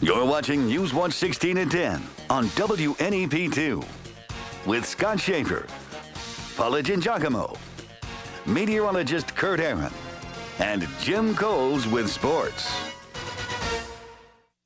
You're watching News Watch 16 and 10 on WNEP2 with Scott Schaefer, Paula Giacomo, meteorologist Kurt Aaron, and Jim Coles with sports.